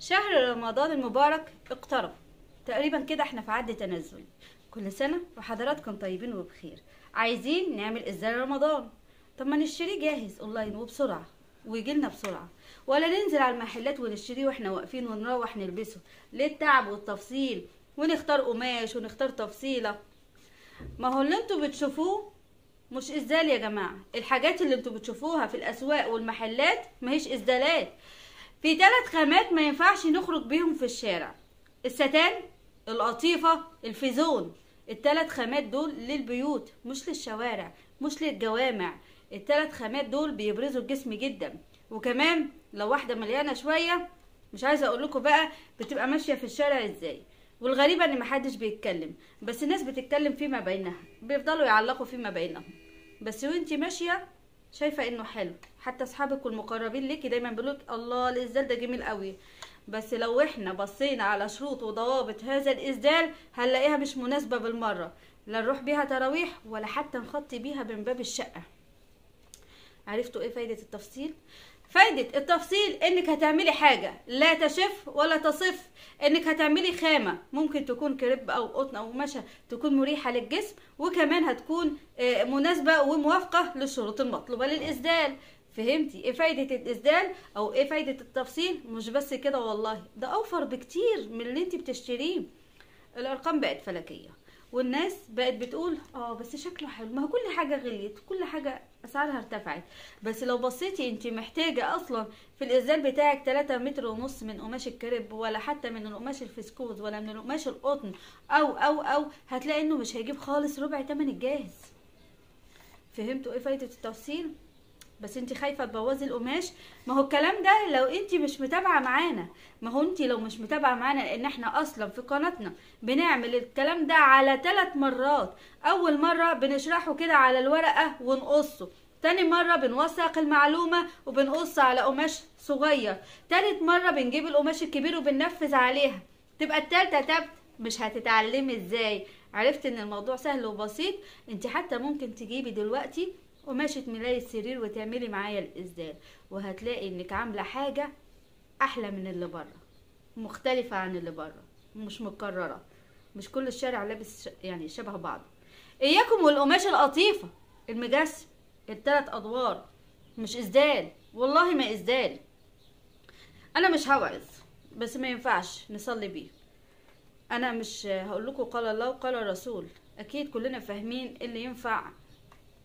شهر رمضان المبارك اقترب. تقريبا كده إحنا في عد تنزل. كل سنة وحضراتكم طيبين وبخير. عايزين نعمل إزاي رمضان؟ طب ما نشتريه جاهز أونلاين وبسرعة ويجيلنا بسرعة. ولا ننزل على المحلات ونشتريه وإحنا واقفين ونروح نلبسه ليه التعب والتفصيل. ونختار قماش ونختار تفصيلة. ما هو اللي أنتوا بتشوفوه مش اسدال يا جماعة. الحاجات اللي أنتوا بتشوفوها في الأسواق والمحلات ماهيش اسدالات في ثلاث خامات ما ينفعش نخرج بيهم في الشارع. الستان القطيفة الفيزون. الثلاث خامات دول للبيوت مش للشوارع مش للجوامع. الثلاث خامات دول بيبرزوا الجسم جدا. وكمان لو واحدة مليانة شوية مش عايزة أقول لكم بقى بتبقى ماشية في الشارع إزاي. والغريبة إن محدش بيتكلم بس الناس بتتكلم فيما بينها بيفضلوا يعلقوا فيما بينهم. بس وأنتي ماشية شايفة إنه حلو. حتى أصحابك والمقربين ليكي دايما بيقولك الله الاسدال ده جميل قوي. بس لو إحنا بصينا على شروط وضوابط هذا الاسدال هنلاقيها مش مناسبة بالمرة. لا نروح بيها تراويح ولا حتى نخطي بيها من باب الشقة. عرفتوا إيه فايدة التفصيل؟ فايدة التفصيل إنك هتعملي حاجة لا تشف ولا تصف إنك هتعملي خامة. ممكن تكون كريب أو قطن أو قماشة تكون مريحة للجسم وكمان هتكون آه، مناسبة وموافقة للشروط المطلوبة للإسدال. فهمتي؟ إيه فايدة الإسدال أو إيه فايدة التفصيل؟ مش بس كده والله ده أوفر بكتير من اللي أنت بتشتريه. الأرقام بقت فلكية. والناس بقت بتقول آه بس شكله حلو. ما هو كل حاجة غليت كل حاجة أسعارها ارتفعت. بس لو بصيتي انت محتاجة أصلا في الازدال بتاعك 3 متر ونص من قماش الكريب ولا حتى من القماش الفسكوز ولا من القماش القطن أو أو أو هتلاقي إنه مش هيجيب خالص ربع تمن الجاهز. فهمتوا إيه فايدة التفصيل بس انت خايفة تبوظي القماش؟ ما هو الكلام ده لو انت مش متابعة معانا. ما هو انت لو مش متابعة معانا لأن إحنا أصلا في قناتنا بنعمل الكلام ده على ثلاث مرات. أول مرة بنشرحه كده على الورقة ونقصه. تاني مرة بنوثق المعلومة وبنقص على قماش صغير. تالت مرة بنجيب القماش الكبير وبننفذ عليها. تبقى التالتة تبت. مش هتتعلمي إزاي؟ عرفت إن الموضوع سهل وبسيط. انت حتى ممكن تجيبي دلوقتي قماشة ملاية السرير وتعملي معايا الإسدال وهتلاقي إنك عاملة حاجة أحلى من اللي بره مختلفة عن اللي بره مش مكررة مش كل الشارع لابس يعني شبه بعض. إياكم والقماش القطيفة المجسم التلات أدوار مش إسدال والله ما إسدال أنا مش هوعظ بس ما ينفعش نصلي بيه. أنا مش هقول لكم قال الله وقال الرسول أكيد كلنا فاهمين اللي ينفع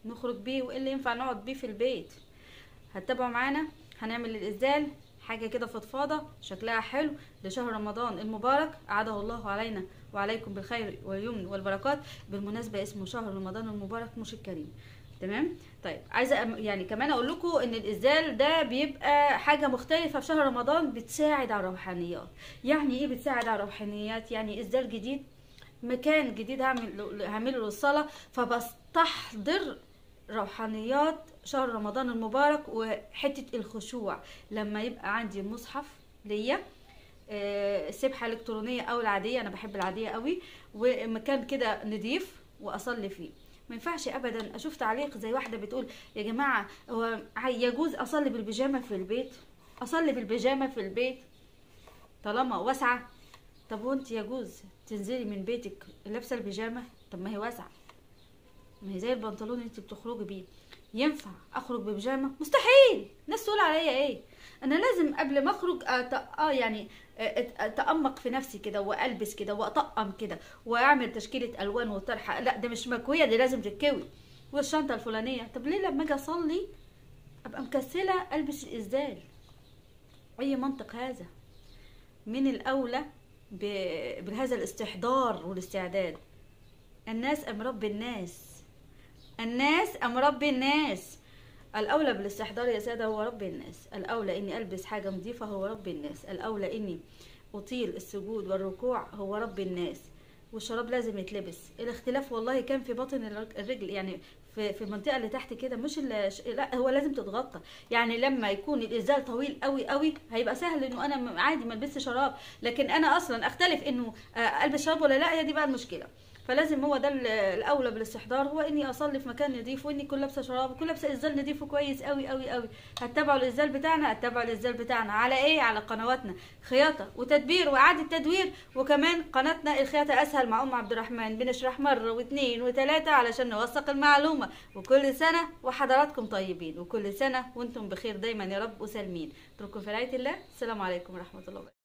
نخرج بيه وإيه اللي ينفع نقعد بيه في البيت. هتتابعوا معانا؟ هنعمل الازدال حاجة كده فضفاضة. شكلها حلو. لشهر رمضان المبارك. أعاده الله علينا وعليكم بالخير واليمن والبركات. بالمناسبة اسمه شهر رمضان المبارك مش الكريم. تمام؟ طيب عايزة يعني كمان أقول لكم إن الازدال ده بيبقى حاجة مختلفة في شهر رمضان بتساعد على الروحانيات. يعني إيه بتساعد على الروحانيات؟ يعني ازدال جديد مكان جديد هعمل هعمله للصلاة فبستحضر روحانيات شهر رمضان المبارك وحتة الخشوع. لما يبقى عندي مصحف ليا آه، سبحة إلكترونية أو العادية أنا بحب العادية قوي ومكان كده نضيف وأصلي فيه. ما ينفعش ابدا. أشوف تعليق زي واحدة بتقول يا جماعة هو يجوز أصلي بالبيجامة في البيت؟ أصلي بالبيجامة في البيت؟ طالما واسعة. طب وأنت يجوز تنزلي من بيتك لابسة البيجامة؟ طب ما هي واسعة. ما هي زي البنطلون اللي انت بتخرجي بيه. ينفع أخرج ببيجامة؟ مستحيل! الناس تقول عليا إيه؟ أنا لازم قبل ما أخرج. آه يعني أتأمق في نفسي كده وألبس كده وأطقم كده وأعمل تشكيلة ألوان وطرحة. لا ده مش مكوية دي لازم تتكوي. والشنطة الفلانية. طب ليه لما أجي أصلي أبقى مكسلة ألبس الإزدال؟ أي منطق هذا؟ من الأولى ب... بهذا الاستحضار والاستعداد. الناس أم رب الناس. الناس أم رب الناس؟ الأولى بالاستحضار يا سادة هو رب الناس. الأولى إني ألبس حاجة نظيفة هو رب الناس. الأولى إني أطيل السجود والركوع هو رب الناس. والشراب لازم يتلبس. الاختلاف والله كان في الرج- الرجل يعني في في المنطقة اللي تحت كده مش لا هو لازم تتغطى. يعني لما يكون الازال طويل قوي قوي هيبقى سهل إنه أنا عادي ما ألبسش شراب. لكن أنا أصلا أختلف إنه آه، ألبس شراب ولا لا؟ هي دي بقى المشكلة. فلازم هو ده ال- الأولى بالاستحضار هو إني أصلي في مكان نظيف وإني اكون لابسه شراب وكون لابسه إزاز نظيف وكويس قوي قوي قوي هتتابعوا الإزاز بتاعنا هتتابعوا الإزاز بتاعنا. على إيه؟ على قنواتنا. خياطة وتدبير وإعادة تدوير وكمان قناتنا الخياطة أسهل مع أم عبد الرحمن. بنشرح مرة واثنين وثلاثه علشان نوثق المعلومة. وكل سنة وحضراتكم طيبين. وكل سنة وأنتم بخير دايما يا رب وسالمين. اترككم في رعاية الله. السلام عليكم ورحمة الله وبركاته.